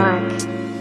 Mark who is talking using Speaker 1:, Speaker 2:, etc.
Speaker 1: Mark.